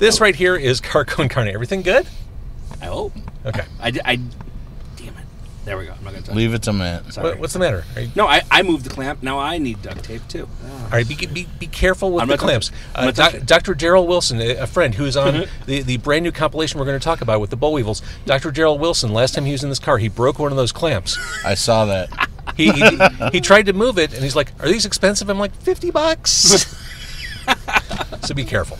This right here is Car Con Carne. Everything good? I hope. Okay. I, di- I damn it. There we go. I'm not gonna touch. Leave it to Matt. Sorry. What, what's the matter? Are you- no, I, I moved the clamp. Now I need duct tape too. all right, be, be, be careful with I'm the not clamps. it. Uh, I'm not doc, touching. Dr. Daryl Wilson, a a friend who is on the, the brand new compilation we're going to talk about with the Bollweevils. Dr. Daryl Wilson, last time he was in this car, he broke one of those clamps. I saw that. He, he, he tried to move it, and he's like, "Are these expensive?" I'm like, 50 bucks." so be careful,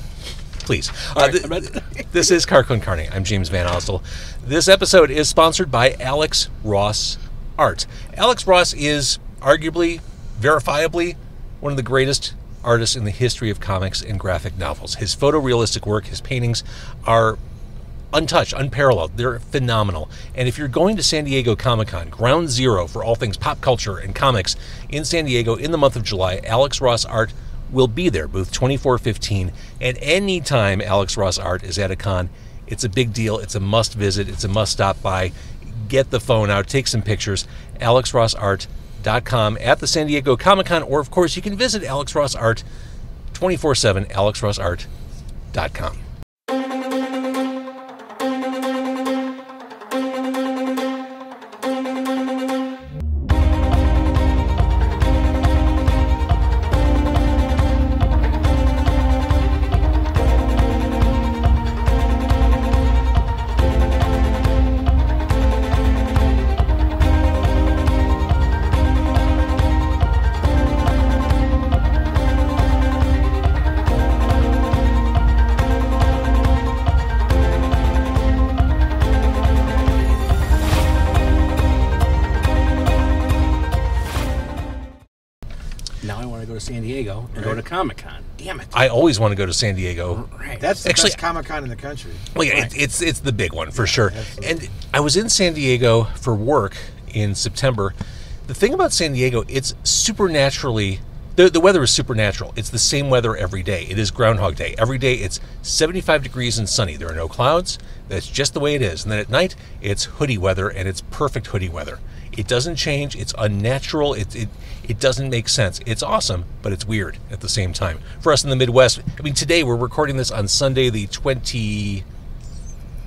please. Uh, right, th- this is Car Con Carne. I'm James VanOsdol. This episode is sponsored by Alex Ross Art. Alex Ross is arguably, verifiably, one of the greatest artists in the history of comics and graphic novels. His photorealistic work, his paintings are untouched, unparalleled. They're phenomenal. And if you're going to San Diego Comic Con, ground zero for all things pop culture and comics in San Diego in the month of July, Alex Ross Art will be there, booth 2415. And anytime Alex Ross Art is at a con, it's a big deal. It's a must visit. It's a must stop by. Get the phone out, take some pictures. AlexRossArt.com at the San Diego Comic Con, or of course, you can visit Alex Ross Art 24 7, AlexRossArt.com. I always want to go to San Diego. Right. That's the Actually- Comic Con in the country. Well, yeah, it, it's it's the big one for sure. absolutely. And I was in San Diego for work in September. The thing about San Diego, it's supernaturally the, the weather is supernatural. It's the same weather every day. It is Groundhog Day. Every day it's 75 degrees and sunny. There are no clouds. That's just the way it is. And then at night it's hoodie weather and it's perfect hoodie weather. It doesn't change. It's unnatural. It, it it doesn't make sense. It's awesome, but it's weird at the same time. For us in the Midwest, I mean, today we're recording this on Sunday, the 25th.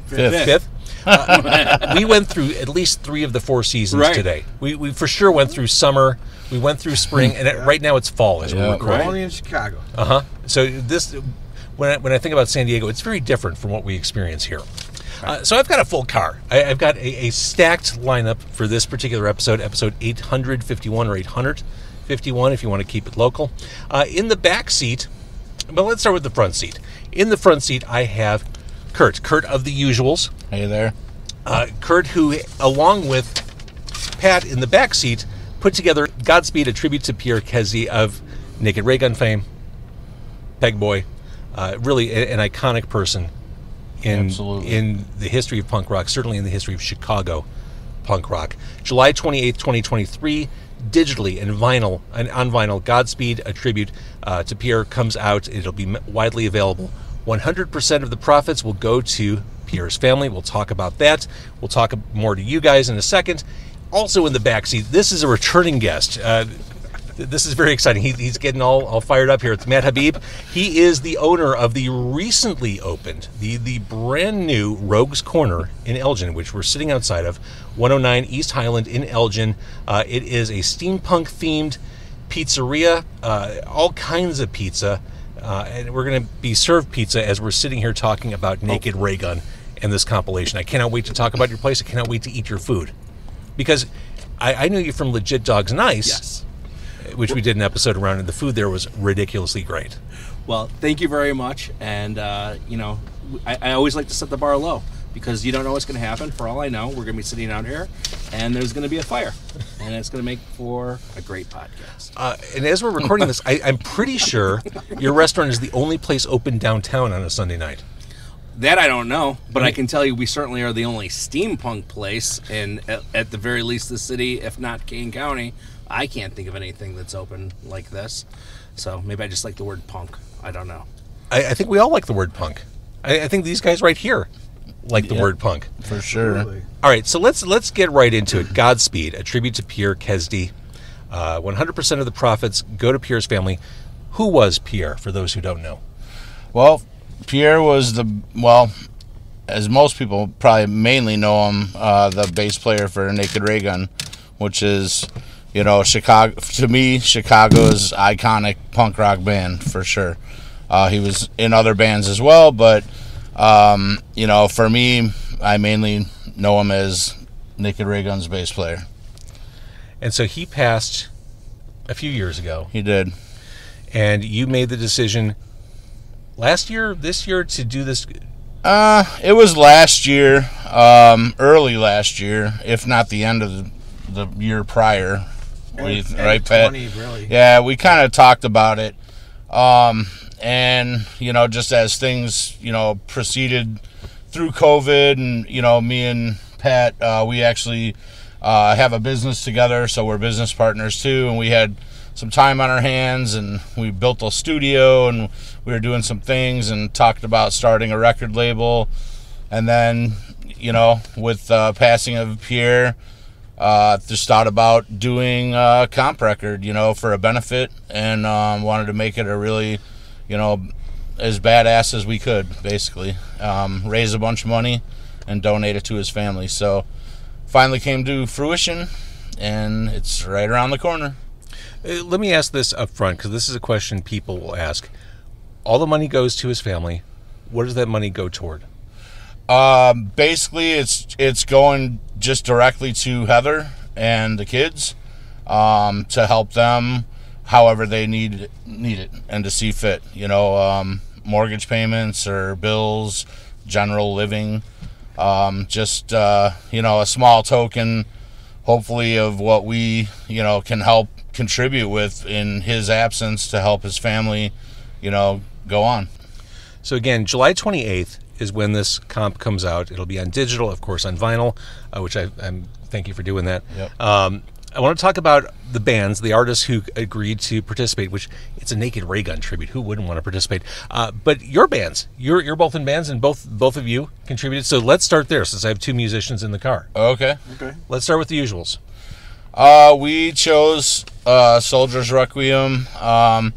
Fifth. fifth. Uh, we went through at least three of the four seasons Right. today. We, we for sure went through summer. We went through spring, and it, right now it's fall as Yeah. we're recording. Only in Chicago. Uh huh. So this, when I, when I think about San Diego, it's very different from what we experience here. Uh, so I've got a full car. I, I've got a, a stacked lineup for this particular episode, episode 851 or 851, if you want to keep it local. Uh, in the back seat, but let's start with the front seat. In the front seat, I have Curt. Curt of the Usuals. Hey there. Uh, Curt, who, along with Pat in the back seat, put together Godspeed, a tribute to Pierre Kezdy of Naked Raygun fame, Pegboy, uh, really an iconic person in Absolutely. in the history of punk rock, certainly in the history of Chicago punk rock. July 28th, 2023, digitally and vinyl and on vinyl, Godspeed, a tribute uh, to Pierre, comes out. It'll be widely available. 100% of the profits will go to Pierre's family. We'll talk about that. We'll talk more to you guys in a second. Also in the backseat, this is a returning guest. Uh, this is very exciting. He, he's getting all, all fired up here. It's Matt Habib. He is the owner of the recently opened, the, the brand new Rogue's Corner in Elgin, which we're sitting outside of, 109 East Highland in Elgin. Uh, it is a steampunk themed pizzeria, uh, all kinds of pizza. Uh, and we're going to be served pizza as we're sitting here talking about Naked Raygun and this compilation. I cannot wait to talk about your place. I cannot wait to eat your food. Because I, I knew you from Legit Dogs Nice Yes. Which we did an episode around, and the food there was ridiculously great. Well, thank you very much. And, uh, you know, I, I always like to set the bar low because you don't know what's going to happen. For all I know, we're going to be sitting out here and there's going to be a fire. And it's going to make for a great podcast. Uh, and as we're recording this, I, I'm pretty sure your restaurant is the only place open downtown on a Sunday night. That I don't know, but I can tell you we certainly are the only steampunk place in, at, at the very least, the city, if not Kane County. I can't think of anything that's open like this. So maybe I just like the word punk. I don't know. I, I think we all like the word punk. I, I think these guys right here like the Yeah. word punk. For sure. Absolutely. All right, so let's let's get right into it. Godspeed, a tribute to Pierre Kezdy. Uh, 100% of the profits go to Pierre's family. Who was Pierre, for those who don't know? Well, Pierre was the well, as most people probably mainly know him, uh, the bass player for Naked Raygun, which is, you know, Chicago to me Chicago's iconic punk rock band for sure. Uh, he was in other bands as well, but um, you know, for me, I mainly know him as Naked Raygun's bass player. And so he passed a few years ago, He did. and you made the decision last year, this year, to do this. Uh, it was last year, um, early last year, if not the end of the, the year prior. Right, Pat? really. Yeah, we kind of talked about it. Um, and, you know, just as things, you know, proceeded through COVID and, you know, me and Pat, uh, we actually uh, have a business together. So we're business partners too. And we had some time on our hands and we built a studio and we were doing some things and talked about starting a record label. And then, you know, with uh, passing of Pierre, uh, just thought about doing a comp record, you know, for a benefit, and um, wanted to make it a really, you know, as badass as we could, basically. Um, raise a bunch of money and donate it to his family. So finally came to fruition, and it's right around the corner. Uh, Let me ask this up front because this is a question people will ask. All the money goes to his family. What does that money go toward? Um, basically, it's it's going just directly to Heather and the kids um, to help them however they need need it and to see fit. You know, um, mortgage payments or bills, general living. Um, just uh, you know, a small token, hopefully, of what we you know can help contribute with in his absence to help his family, you know, go on. So again, July 28th is when this comp comes out. It'll be on digital, of course, on vinyl, uh, which I, I'm thank you for doing that. Yep. Um, I want to talk about the bands, the artists who agreed to participate. Which it's a Naked Raygun tribute. Who wouldn't want to participate? Uh, but your bands, you're you're both in bands, and both both of you contributed. So let's start there, since I have two musicians in the car. Okay. Okay. Let's start with the usuals. Uh, we chose uh, Soldier's Requiem. Um,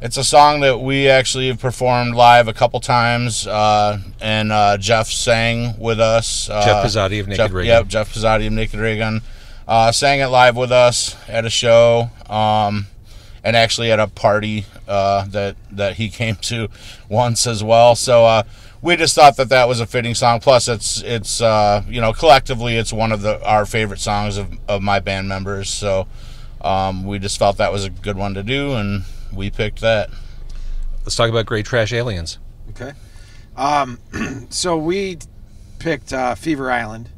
it's a song that we actually have performed live a couple times, uh, and uh, Jeff sang with us. Uh, Jeff Pezzati of Naked Jeff, Ray Yep, Jeff Pezzati of Naked Raygun. Uh, sang it live with us at a show, um, and actually at a party uh, that that he came to once as well. So uh, we just thought that that was a fitting song. Plus, it's it's uh, you know collectively it's one of the our favorite songs of, of my band members. So um, we just felt that was a good one to do, and we picked that. Let's talk about Grey Trash Aliens. Okay. Um, so we picked uh, Fever Island,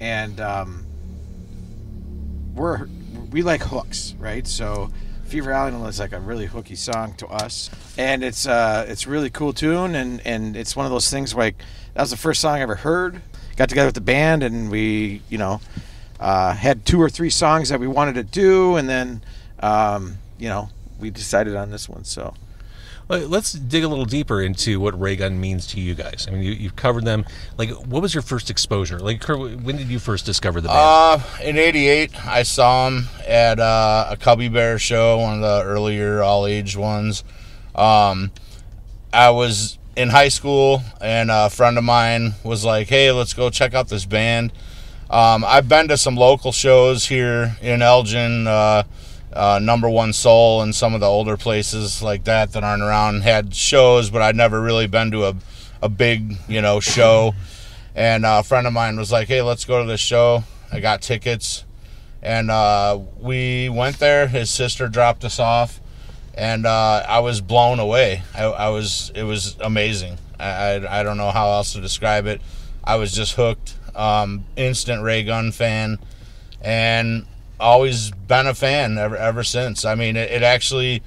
and um, we're we like hooks, right? So Fever Island was like a really hooky song to us, and it's uh, it's a really cool tune, and and it's one of those things like that was the first song I ever heard. Got together with the band, and we you know uh, had two or three songs that we wanted to do, and then um, you know we decided on this one. So. Well, Let's dig a little deeper into what Raygun means to you guys. I mean, you, you've covered them. Like, what was your first exposure? Like, Curt, when did you first discover the band? Uh, in '88, I saw them at uh, a Cubby Bear show, one of the earlier all age ones. Um, I was in high school, and a friend of mine was like, "Hey, let's go check out this band." Um, I've been to some local shows here in Elgin, uh, uh, Number One Soul, and some of the older places like that that aren't around. Had shows, but I'd never really been to a a big, you know, show. And uh, a friend of mine was like, "Hey, let's go to this show." I got tickets, and uh, we went there. His sister dropped us off, and uh, I was blown away. I, I was it was amazing. I, I I don't know how else to describe it. I was just hooked. Um, instant Raygun fan, and always been a fan ever ever since. I mean, it, it actually.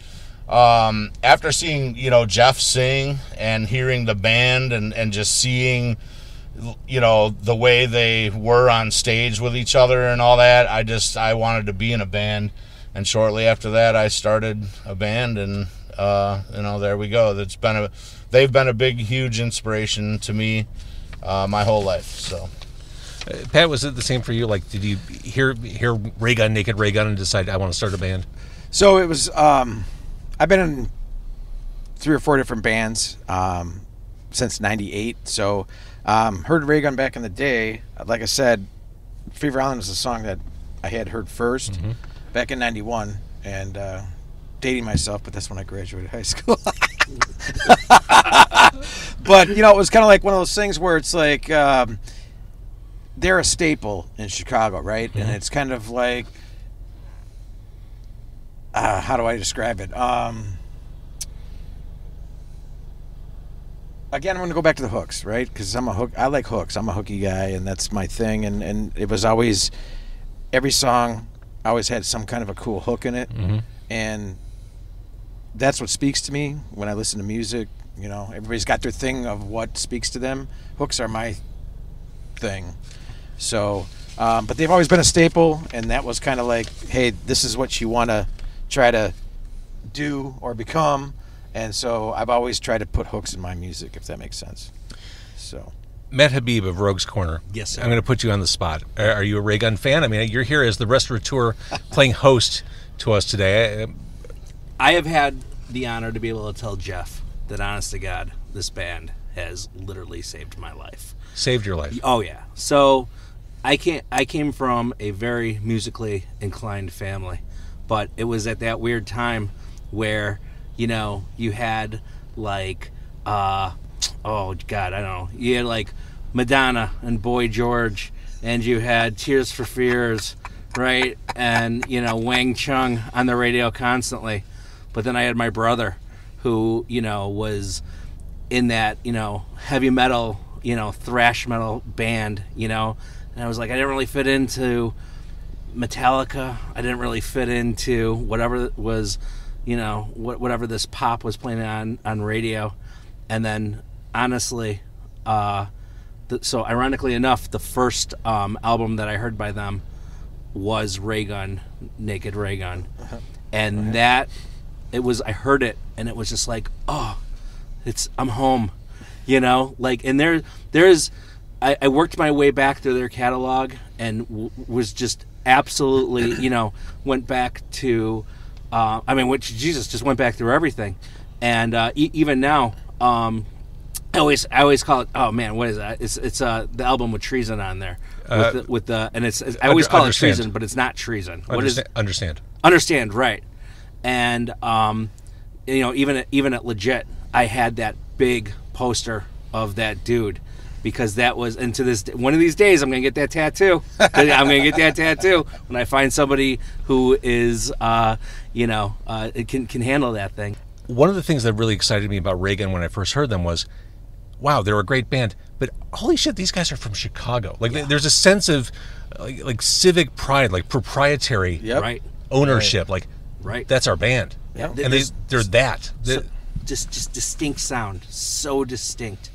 Um, after seeing you know Jeff sing and hearing the band and, and just seeing you know the way they were on stage with each other and all that i just i wanted to be in a band and shortly after that i started a band and uh, you know there we go that's been a they've been a big huge inspiration to me uh, my whole life so Uh, Pat, was it the same for you? Like, did you hear hear Raygun, Naked Raygun, and decide I want to start a band? So it was. Um, I've been in three or four different bands. Um, since '98. So um, heard Raygun back in the day. Like I said, Fever Island is a song that I had heard 1st back in '91, and uh, dating myself, but that's when I graduated high school. but you know, it was kind of like one of those things where it's like um, they're a staple in Chicago, right? And it's kind of like uh, how do I describe it? Um, again, I'm going to go back to the hooks, right? Because I'm a hook. I like hooks. I'm a hooky guy, and that's my thing. And and it was always every song always had some kind of a cool hook in it, and that's what speaks to me when I listen to music. You know, everybody's got their thing of what speaks to them. Hooks are my thing. So, um, but they've always been a staple, and that was kind of like, hey, this is what you want to try to do or become. And so I've always tried to put hooks in my music, if that makes sense. So, Matt Habib of Rogue's Corner. Yes, sir. I'm going to put you on the spot. Are, are you a Raygun fan? I mean, you're here as the restaurateur playing host to us today. Uh, I have had the honor to be able to tell Jeff that, honest to God, this band has literally saved my life. saved your life. Oh yeah. So I can I came from a very musically inclined family, but it was at that weird time where you know you had like uh oh god I don't know. You had like Madonna and Boy George and you had Tears for Fears right? And you know Wang Chung on the radio constantly, but then I had my brother who you know was in that you know heavy metal you know thrash metal band you know and i was like i didn't really fit into metallica i didn't really fit into whatever was you know wh- whatever this pop was playing on on radio and then honestly uh th- so ironically enough the first um, album that i heard by them was Raygun, Naked Raygun, and that it was. I heard it, and it was just like, oh, it's I'm home, you know. Like, and there, there's, I, I worked my way back through their catalog and w- was just absolutely, you know, went back to, uh, I mean, which Jesus just went back through everything, and uh, e- even now, um, I always I always call it. Oh man, what is that? It's it's uh the album with treason on there. With, the, with the and it's, I always under- call it treason, but it's not treason. What is Understand, understand. understand right? And um, you know, even at, even at legit, I had that big poster of that dude because that was and to this one of these days I'm gonna get that tattoo. I'm gonna get that tattoo when I find somebody who is uh, you know uh, can can handle that thing. One of the things that really excited me about Raygun when I first heard them was, wow, they're a great band, but holy shit, these guys are from Chicago. Like, there's a sense of like, like civic pride, like proprietary Yep. Right. ownership. Like, Right. that's our band. Yep. And they, There's- they're that. so, just just distinct sound so distinct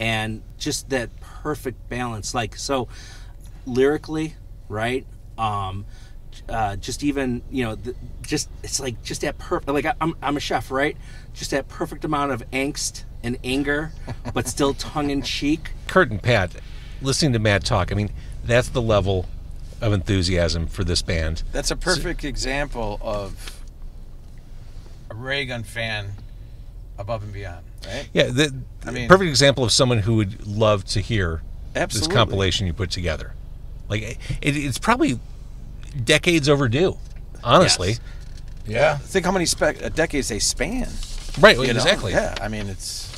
and just that perfect balance. Like so lyrically right um uh, just even you know the, just it's like just that perfect like I, I'm, I'm a chef right? Just that perfect amount of angst and anger but still tongue-in-cheek Curt and Pat, listening to Matt talk, I mean, that's the level of enthusiasm for this band. That's a perfect example of a Raygun fan above and beyond, right? Yeah, the, I mean- perfect example of someone who would love to hear Absolutely. this compilation you put together. Like, it, it's probably decades overdue, honestly. Yes. Yeah. Think how many spe- uh, decades they span. Right, you know? exactly. Yeah, I mean it's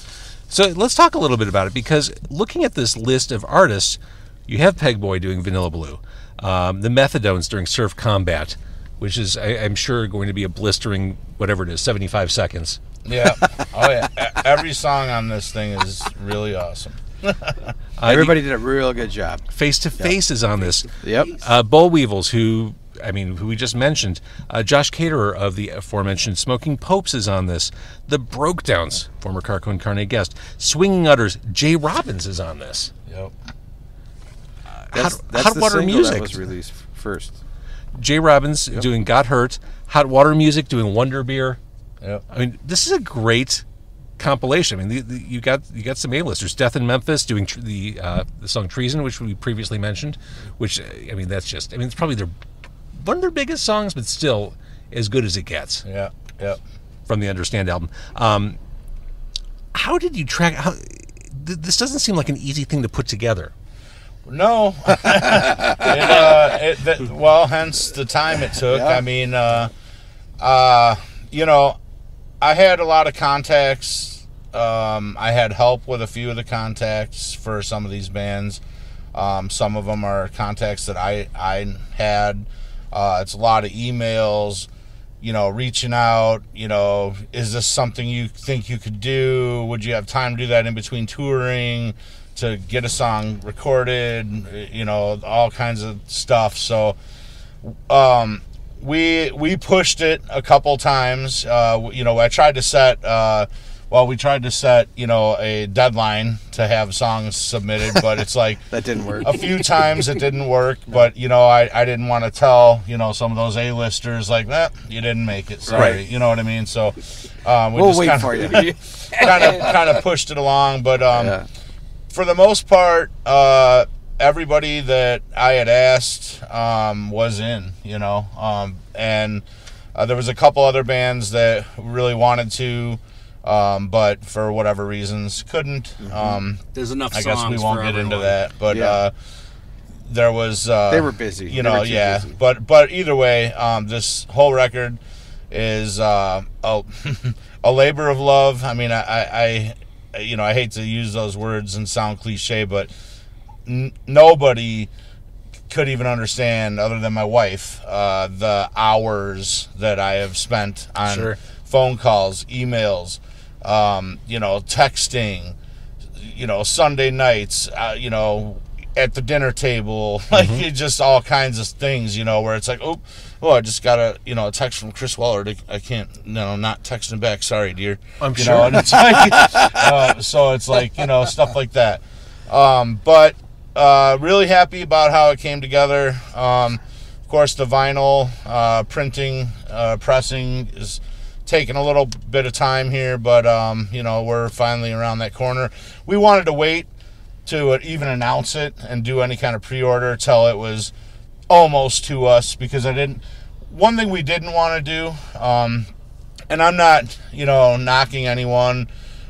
So let's talk a little bit about it because looking at this list of artists, you have Pegboy doing Vanilla Blue, um, the Methadones doing Surf Combat, which is, I, I'm sure, going to be a blistering, whatever it is, 75 seconds. Yeah. Oh yeah. E- Every song on this thing is really awesome. Uh, everybody did a real good job. Face to Face is on this. Yep. Uh, Bollweevils, who I mean, who we just mentioned, uh, Josh Caterer of the aforementioned Smoking Popes is on this. The Brokedowns, former Car Con Carne guest, Swinging Utters, J. Robbins is on this. Yep. That's, Hot- that's Hot the Water Music. that was released first. J. Robbins doing Got Hurt, Hot Water Music doing Wonder Beer. Yep. I mean, this is a great compilation. I mean, the, the, you got you got some A-listers. Death and Memphis doing tr- the uh, the song Treason, which we previously mentioned. Which uh, I mean, that's just I mean, it's probably their one of their biggest songs, but still as good as it gets Yeah. Yep. from the Understand album. Um, how did you track? How, th- this doesn't seem like an easy thing to put together. No. it, uh, it, that, well, hence the time it took. Yeah. I mean, uh, uh, you know, I had a lot of contacts. Um, I had help with a few of the contacts for some of these bands. Um, some of them are contacts that I I had. Uh, it's a lot of emails. You know, reaching out. You know, is this something you think you could do? Would you have time to do that in between touring? to get a song recorded, you know, all kinds of stuff. So, um, we we pushed it a couple times. Uh, you know, I tried to set. Uh, well, we tried to set, you know, a deadline to have songs submitted, but it's like That didn't work. a few times it didn't work. But you know, I, I didn't want to tell you know some of those A-listers like that you didn't make it. Sorry, Right. you know what I mean. So um, we We'll just wait kinda, for you. kind of kind of pushed it along, but um, Yeah. for the most part, uh, everybody that I had asked um, was in, you know, um, and uh, there was a couple other bands that really wanted to, um, but for whatever reasons couldn't. Um, There's enough I guess we won't for get into that, but Yeah. uh, there was uh, They were busy. You know, yeah, busy. but but either way, um, this whole record is uh, a, a labor of love. I mean, I, I, I, you know, I hate to use those words and sound cliche, but n- nobody could even understand, other than my wife, uh, the hours that I have spent on Sure. phone calls, emails, um, you know, texting, you know, Sunday nights, uh, you know, at the dinner table, like it just all kinds of things, you know, where it's like, oh, oh, I just got a, you know, a text from Chris Waller. I can't, no, not texting back. Sorry, dear. I'm you sure. Know, and it's like, uh, so it's like, you know, stuff like that. Um, but uh, really happy about how it came together. Um, of course, the vinyl uh, printing, uh, pressing is taking a little bit of time here, but um, you know we're finally around that corner. We wanted to wait to even announce it and do any kind of pre-order till it was almost to us because I didn't. One thing we didn't want to do, um, and I'm not, you know, knocking anyone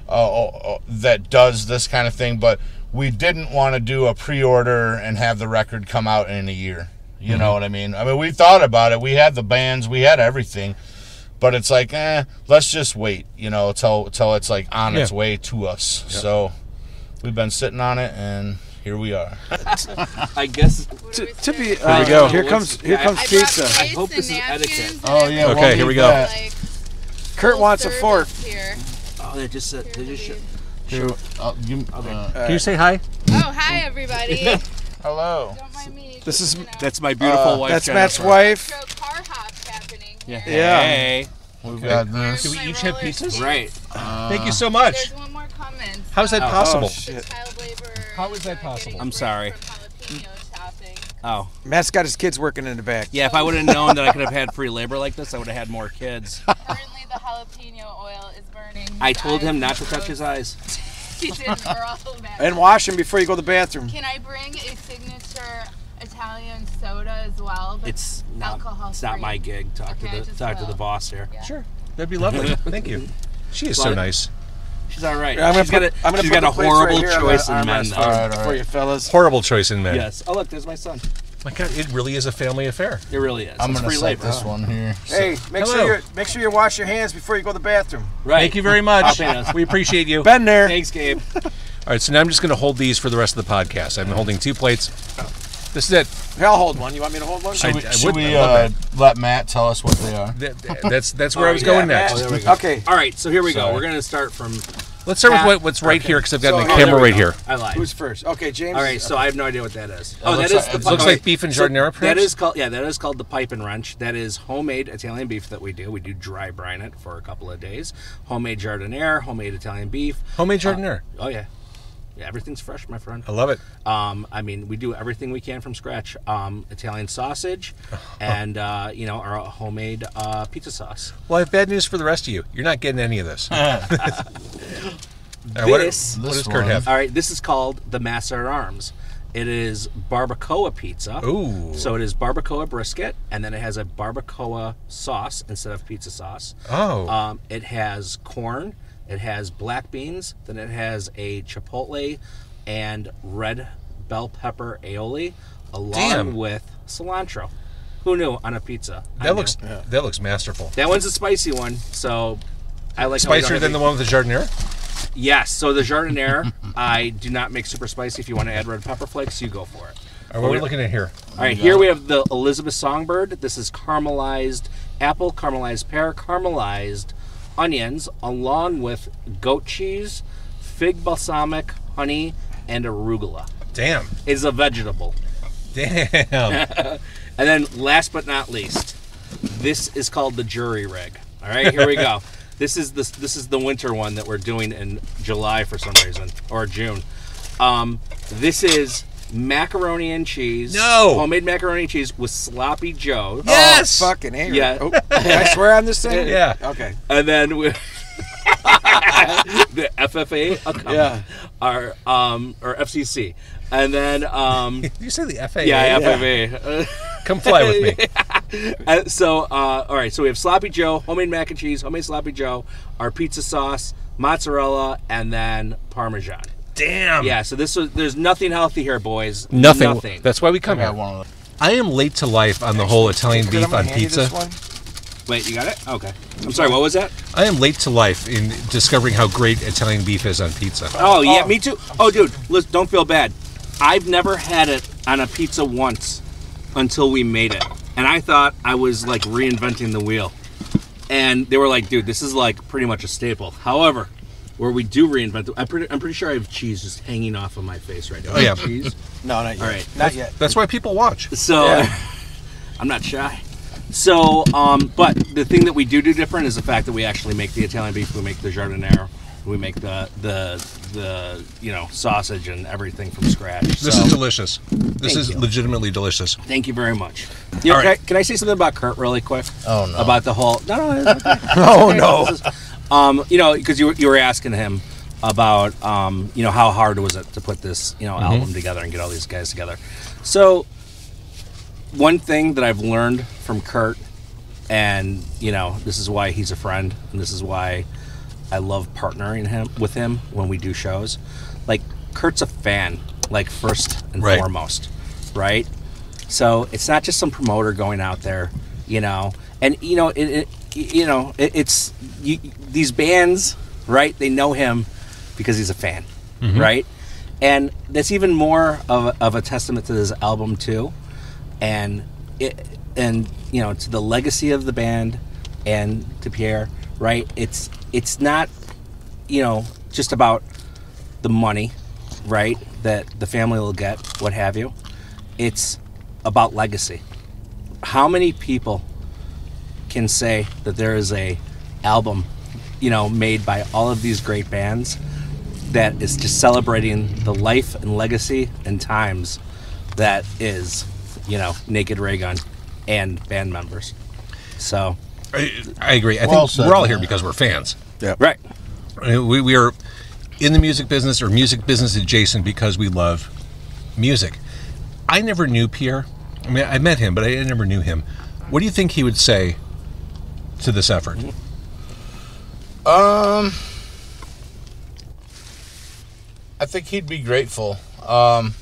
uh, uh, that does this kind of thing, but we didn't want to do a pre-order and have the record come out in a year. You know what I mean? I mean, we thought about it. We had the bands, we had everything, but it's like, eh, let's just wait. You know, till till it's like on its way to us. So we've been sitting on it, and here we are. I guess To, to be, Here uh, we go. Here comes here I- comes I I pizza. brought plates hope this is etiquette. Oh, yeah, everything. Okay, here we go. Like, Curt wants a fork. Here. oh, they just said they just. Here. Here, uh, you- uh, Can you say hi? Oh, hi everybody. hello. Don't mind me. This is- you know, That's my beautiful Uh, wife. that's Matt's wife. intro car hops happening. Yeah. Yeah. Hey. We've got this. are we each have pieces? pizzas? skates? Right. Thank you so much. There's one more coming. How's that Oh. possible? Oh, shit. How is that possible? I'm sorry. from jalapeno shopping. Oh. Matt's got his kids working in the back. Yeah, if I would have known that I could have had free labor like this, I would have had more kids. Currently, the jalapeno oil is burning. I told him not to touch his eyes. He did. We're all mad. And wash him before you go to the bathroom. Can I bring a signature Italian soda as well? But It's not. alcohol It's not my gig. Talk Okay, to the just talk to the boss here. Yeah. Sure. That'd be lovely. Thank you. She is so nice. She's all right. Yeah, I'm gonna she's put, got a, I'm gonna she's put got a the plates right horrible here on the choice in men. armrest though. All right, for you fellas. Horrible choice in men. Yes. Oh look, there's my son. My God, it really is a family affair. It really is. I'm it's gonna free set labor. this one here. Hey, make Hello. sure you make sure you wash your hands before you go to the bathroom. Right. Thank you very much. We appreciate you. All Been there. Thanks, Gabe. All right, so now I'm just going to hold these for the rest of the podcast. I'm holding two plates. This is it. Here, I'll hold one. You want me to hold one? Should we, I should we uh, let Matt tell us what they are? That- That's that's where I was Oh, going yeah, next. Oh, go. Okay. All right, so here we go. Sorry. We're gonna start from. Let's start with what, what's right Okay. here because I've got So- the oh, there camera we right go. here. I lied. Who's first? Okay, James. All right, so I have no idea what that is. Oh, it Oh, that looks is like- the. it looks okay. like beef and So giardiniera, That perhaps? is called yeah. That is called the pipe and wrench. That is homemade Italian beef that we do. We do dry brine it for a couple of days. Homemade giardiniera, homemade Italian beef. Homemade uh, giardiniera. Oh yeah, yeah. Everything's fresh, my friend. I love it. Um, I mean, we do everything we can from scratch. Um, Italian sausage, and uh, you know our homemade uh, pizza sauce. Well, I have bad news for the rest of you. You're not getting any of this. Uh, what, This- what does Curt one. have? All right, this is called the Master at Arms. It is barbacoa pizza. Ooh. So it is barbacoa brisket, and then it has a barbacoa sauce instead of pizza sauce. Oh. Um, it has corn. It has black beans, then it has a chipotle and red bell pepper aioli, along Damn. with cilantro. Who knew on a pizza? That knew. looks that looks masterful. That one's a spicy one, so I like how we don't Spicier than the one with the giardiniera. Yes. So the giardiniera, I do not make super spicy. If you want to add red pepper flakes, you go for it. Or what are we looking at here? All right, here we have the Elizabeth Songbird. This is caramelized apple, caramelized pear, caramelized onions, along with goat cheese, fig balsamic, honey, and arugula. Damn. Is a vegetable. Damn. And then, last but not least, this is called the jury rig. All right, here we go. This is the this is the winter one that we're doing in July for some reason or June. Um, this is macaroni and cheese. No! homemade macaroni and cheese with sloppy Joe. Yes! Oh, fucking A. Yeah. Oh, can I swear on this thing? Yeah. Okay. And then we the FFA account, Yeah. our um or FCC, and then um you say the FAA? yeah, FFA. Come fly with me. Uh, so, uh, all right. So we have sloppy Joe, homemade mac and cheese, homemade sloppy Joe, our pizza sauce, mozzarella, and then Parmesan. Damn. Yeah. So this was. There's nothing healthy here, boys. Nothing. Nothing. That's why we come here. one of them. I am late to life on the whole Italian Could- beef on pizza. Wait, you got it? Okay. I'm sorry. What was that? I am late to life in discovering how great Italian beef is on pizza. Oh yeah, Oh. me too. Oh, dude, listen, don't feel bad. I've never had it on a pizza once until we made it, and I thought I was like reinventing the wheel. And they were like, "Dude, this is like pretty much a staple." However, where we do reinvent, the, I'm pretty, I'm pretty sure I have cheese just hanging off of my face right now. Oh, yeah. cheese. No, not yet. All right. Not yet. That's why people watch. So Yeah. I'm not shy. So, um, but the thing that we do do different is the fact that we actually make the Italian beef. We make the giardiniera. We make the the the you know sausage and everything from scratch. This so, is delicious. This is you. legitimately delicious. Thank you very much. You know, All can. I, can I say something about Curt really quick? Oh, no. About the whole no no. it's okay. Oh This is- um, you know, because you were, you were asking him about um, you know how hard was it to put this you know Mm-hmm. album together and get all these guys together. So one thing that I've learned from Curt, and you know this is why he's a friend, and this is why I love partnering him with him when we do shows. Like Curt's a fan, like first and Right. foremost, right? So it's not just some promoter going out there, you know. And you know, it, it you know, it, it's you, these bands, right? They know him because he's a fan, mm-hmm. right? And that's even more of a, of a testament to this album too, and it and you know to the legacy of the band and to Pierre, right? It's it's not you know just about the money, right? That the family will get, what have you. It's about legacy. How many people can say that there is a album, you know, made by all of these great bands that is just celebrating the life and legacy and times that is, you know, Naked Raygun and band members. So, I, I agree. I Well think said, we're all here man. because we're fans. right. Uh, We, we are in the music business or music business adjacent because we love music. I never knew Pierre. I mean, I met him, but I never knew him. What do you think he would say to this effort? Um, I think he'd be grateful. Um,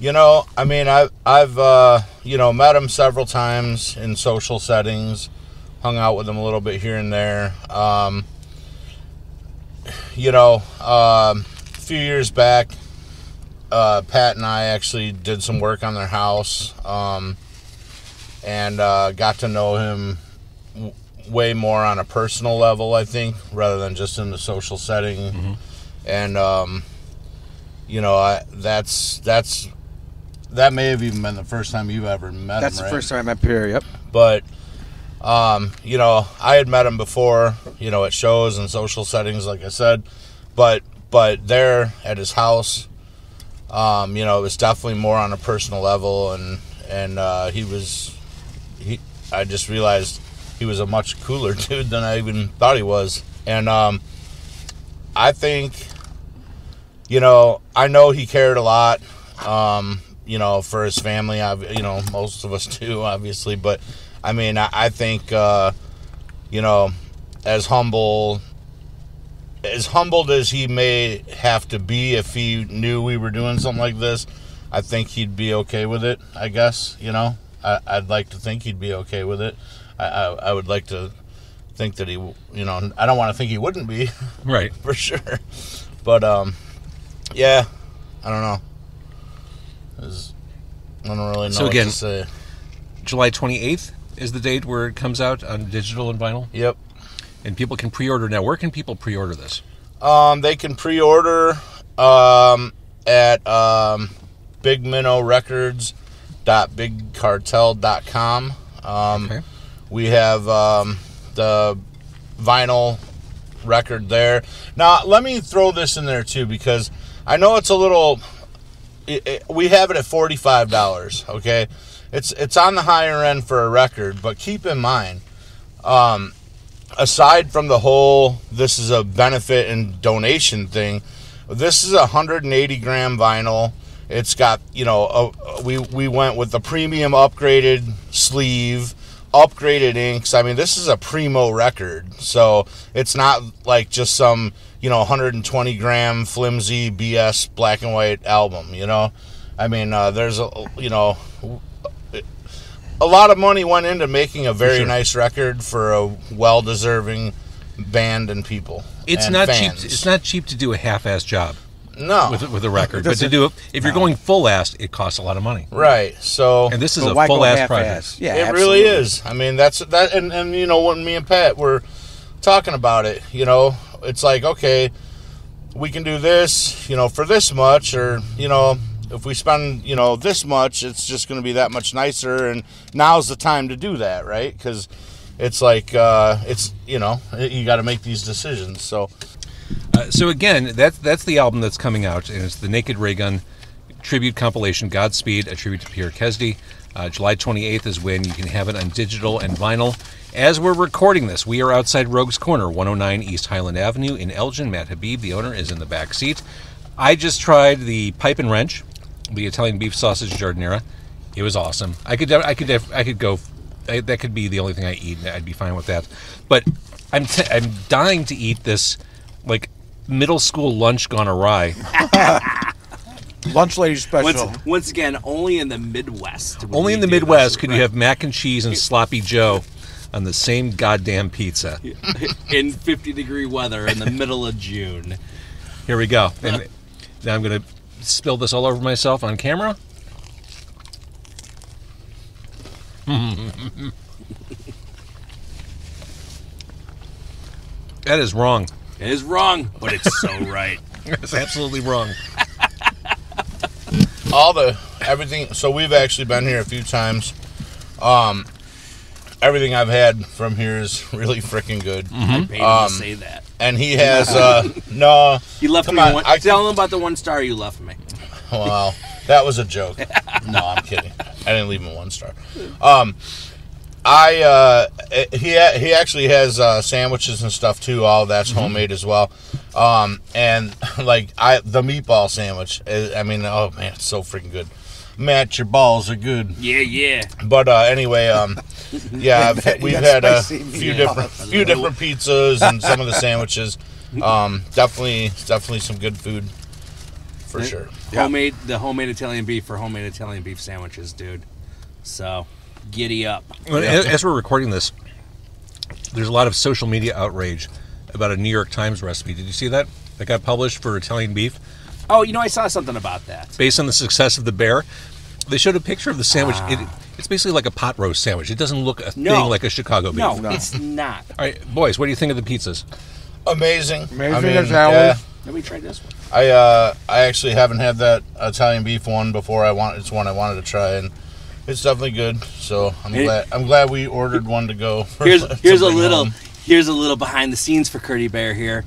you know, I mean, I, I've uh, you know met him several times in social settings, hung out with him a little bit here and there. Um, you know, um, a few years back, uh, Pat and I actually did some work on their house, um, and uh, got to know him way more on a personal level, I think, rather than just in the social setting. And um, you know, I, that's that's that may have even been the first time you've ever met That's him. the right? first time I met Pierre. Yep. But um, you know, I had met him before, you know, at shows and social settings, like I said. But but there at his house, um, you know, it was definitely more on a personal level, and and uh, he was he. I just realized he was a much cooler dude than I even thought he was, and um, I think, you know, I know he cared a lot. Um, you know, for his family, I, you know, most of us do, obviously. But I mean, I, I think, uh, you know, as humble as humbled as he may have to be if he knew we were doing something like this, I think he'd be okay with it. I guess you know. I, I'd like to think he'd be okay with it. I, I, I would like to think that he, you know, I don't want to think he wouldn't be Right. for sure. But um, yeah, I don't know. Is I don't really know So again-. July 28th is the date where it comes out on digital and vinyl, Yep. and people can pre-order now. Where can people pre-order this? Um, they can pre-order um, at um, bigminnowrecords.bigcartel.com. Um, Okay. We have um, the vinyl record there. Now, let me throw this in there too because I know it's a little. It, it, we have it at forty-five dollars. Okay, it's it's on the higher end for a record, but keep in mind, um, aside from the whole this is a benefit and donation thing, this is a 180 gram vinyl. It's got you know a, we we went with the premium upgraded sleeve, upgraded inks. I mean this is a primo record, so it's not like just some you know 120 gram flimsy BS black and white album. You know, I mean uh, there's a you know a lot of money went into making a very sure. nice record for a well deserving band and people. It's and not fans. cheap. It's not cheap to do a half-ass job no with with a record, but to do it if you're going full-ass, it costs a lot of money. right. So And this is a why go full-ass half-ass? project. Yeah, it absolutely. really is. I mean, that's that, and and you know when me and Pat were talking about it, you know, it's like okay, we can do this, you know, for this much, or you know. If we spend, you know, this much, it's just going to be that much nicer, and now's the time to do that, right? Because it's like, uh, it's you know, you got to make these decisions. So, Uh, so again, that's that's the album that's coming out, and it's the Naked Raygun tribute compilation, Godspeed, a tribute to Pierre Kezdy. Uh, July 28th is when you can have it on digital and vinyl. As we're recording this, we are outside Rogue's Corner, 109 East Highland Avenue in Elgin. Matt Habib, the owner, is in the back seat. I just tried the pipe and wrench, the Italian beef sausage giardiniera. It was awesome. I could, I could, I could go. I, that could be the only thing I eat. and I'd be fine with that. But I'm, t- I'm dying to eat this, like middle school lunch gone awry. Lunch lady special. Once, once again, only in the Midwest. would Only we in the do this, Midwest could you right? have mac and cheese and sloppy Joe on the same goddamn pizza. in 50 degree weather in the middle of June. Here we go. And now I'm going to spill this all over myself on camera. that is wrong. It is wrong, but it's so right. it's absolutely wrong. all the everything so we've actually been here a few times um everything i've had from here is really freaking good I paid him Um, to say that. and he has uh no You left me on, one. I- tell him about the one star you left me. wow that was a joke no i'm kidding i didn't leave him one star um i uh he he actually has uh sandwiches and stuff too all that's homemade as well um and like i the meatball sandwich i I mean oh man it's so freaking good Matt, your balls are good. Yeah, yeah. But uh, anyway, um, yeah, we've had a few different, few different pizzas and some of the sandwiches. Um, definitely, definitely some good food for sure. Yeah. Homemade the homemade Italian beef for homemade Italian beef sandwiches, dude. So giddy up. Well, as- As we're recording this, there's a lot of social media outrage about a New York Times recipe. Did you see that? That got published for Italian beef Oh, you know I saw something about that. based on the success of the bear. They showed a picture of the sandwich. It, it's basically like a pot roast sandwich. It doesn't look a No. thing like a Chicago beef. No, it's not. All right, boys, what do you think of the pizzas? Amazing, Amazing I mean, as always. yeah, Let me try this one. I uh, I actually haven't had that Italian beef one before. I want it's one I wanted to try, and it's definitely good. So I'm Hey. glad I'm glad we ordered one to go. for- Here's to here's a little home. here's a little behind the scenes for Curdy Bear here.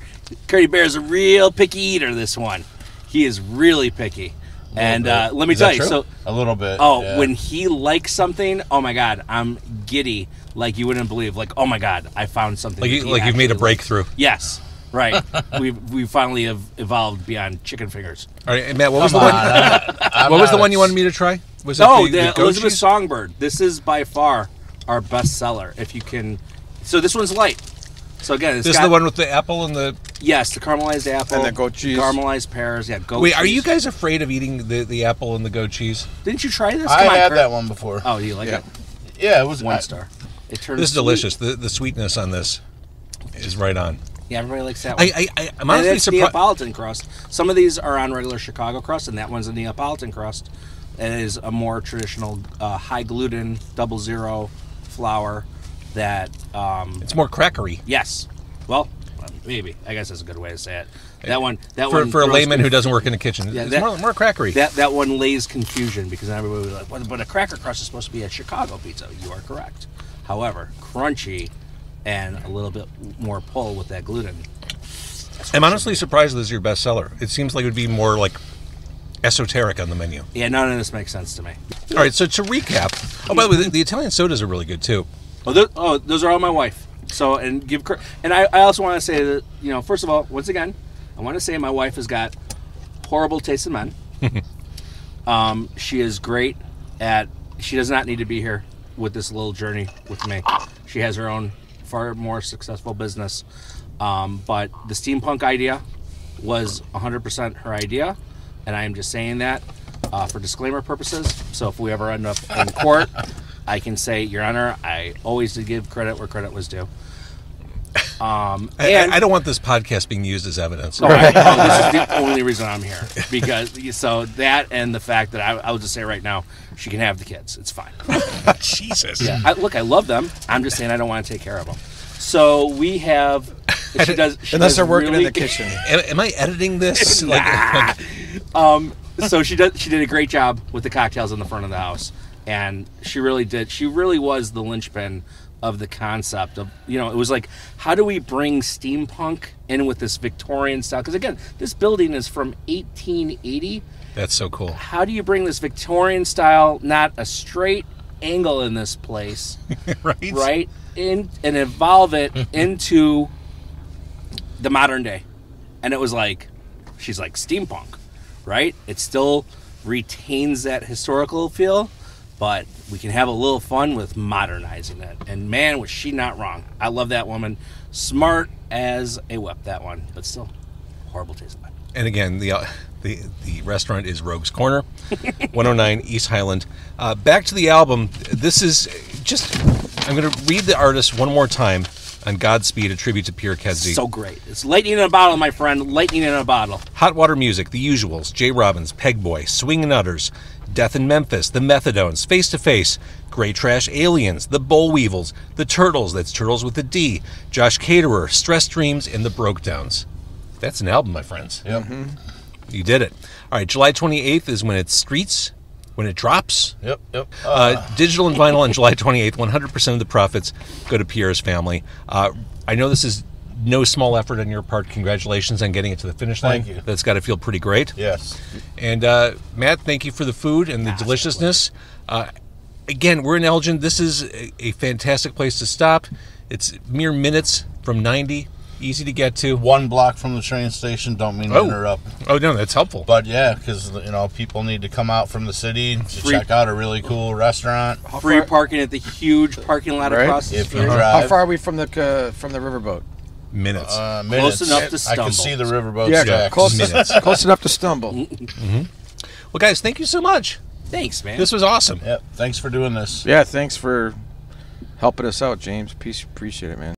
Curdy Bear is a real picky eater. This one, he is really picky. And uh, let me Is tell you, true? so a little bit. Oh, yeah. when he likes something, oh my god, I'm giddy like you wouldn't believe. Like, oh my god, I found something. Like, you, like you've made a actually likes. breakthrough. Yes, right. we we finally have evolved beyond chicken fingers. All right, Matt, what was Come the on, one? I'm- I'm What was the one you wanted me to try? Was it the, the, the Elizabeth cheese? Songbird. This is by far our best seller. If you can, so this one's light. So again, it's This is the one with the apple and the Yes, the caramelized apple And the goat cheese. caramelized pears. Yeah, goat. Wait, are you guys afraid of eating the, the apple and the goat cheese? Didn't you try this? I on, had Curt. that one before. Oh, you like Yeah. it? Yeah, it was One I- star. It turns This is sweet. delicious. The the sweetness on this is right on. Yeah, everybody likes that one. I, I, I I'm and honestly it's surprised. Neapolitan crust. Some of these are on regular Chicago crust, and that one's a Neapolitan crust. It is a more traditional, uh, high gluten, double zero flour. That um, It's more crackery. yes, well, maybe I guess that's a good way to say it. That one, that For, one for a layman who doesn't work in the kitchen, Yeah, it's that- more, more crackery. That that one lays confusion because everybody was like, well, but a cracker crust is supposed to be a Chicago pizza. You are correct. However, crunchy and a little bit more pull with that gluten. I'm honestly surprised this is your best seller. It seems like it would be more like esoteric on the menu. Yeah, none of this makes sense to me. All right, so to recap, oh by the way, the, the Italian sodas are really good too. Oh, those, oh, those are all my wife. So and give credit. And I, I also want to say that you know, first of all, once again, I want to say my wife has got horrible taste in men. um, she is great at. She does not need to be here with this little journey with me. She has her own far more successful business. Um, but the steampunk idea was 100% her idea, and I am just saying that uh, for disclaimer purposes. So if we ever end up in court, I can say, Your Honor, I always did give credit where credit was due. Um, I, and I, I don't want this podcast being used as evidence. no, this is the only reason I'm here because so that and the fact that I, I will just say right now, she can have the kids. It's fine. Jesus. Yeah, I, look, I love them. I'm just saying I don't want to take care of them. So we have. She does. She Unless they're working really- in the kitchen. Am, am I editing this? Like- like- Um, so she did. She did a great job with the cocktails in the front of the house, and she really did. She really was the linchpin of the concept of you know it was like how do we bring steampunk in with this Victorian style? Because again, this building is from 1880. that's so cool. How do you bring this Victorian style, not a straight angle in this place, right? right? In and evolve it into the modern day. And it was like she's like steampunk, right? It still retains that historical feel, but we can have a little fun with modernizing it. And man, was she not wrong. I love that woman. Smart as a whip, that one, but still horrible taste. And again, the uh, the the restaurant is Rogue's Corner, 109 East Highland. Uh, back to the album. This is just. I'm going to read the artist one more time on Godspeed, a tribute to Pierre Kezdy. So great. It's lightning in a bottle, my friend. Lightning in a bottle. Hot Water Music, The Usuals, J. Robbins, Pegboy, Swingin' Utters, Death and Memphis, The Methadones, Face to Face, Grey Trash Aliens, The Bollweevils, The Turtles, that's Turtles with a D, Josh Caterer, Stress Dreams, and The Brokedowns. That's an album, my friends. Yep. Mm-hmm. You did it. All right, July 28th is when it's streets, when it drops. Yep. Yep. Uh, Uh, digital and vinyl on July 28th. 100% of the profits go to Pierre's family. Uh, I know this is no small effort on your part. Congratulations on getting it to the finish line. Thank you. That's got to feel pretty great. yes. And uh, Matt, thank you for the food and the deliciousness. Uh, again, we're in Elgin. This is a, a fantastic place to stop. It's mere minutes from 90, easy to get to. One block from the train station. Don't mean to Oh. interrupt. Oh no, that's helpful. But yeah, because you know people need to come out from the city to Free- check out a really cool restaurant. Free far- parking at the huge parking lot Right. across the If you street. drive, How far are we from the uh, from the riverboat? minutes. uh, minutes, enough to stumble. I can see the riverboat Yeah, stacks. close, Minutes. close enough to stumble. well, guys, thank you so much. Thanks, man. This was awesome. Yep. Thanks for doing this. Yeah, thanks for helping us out, James. Peace, appreciate it, man.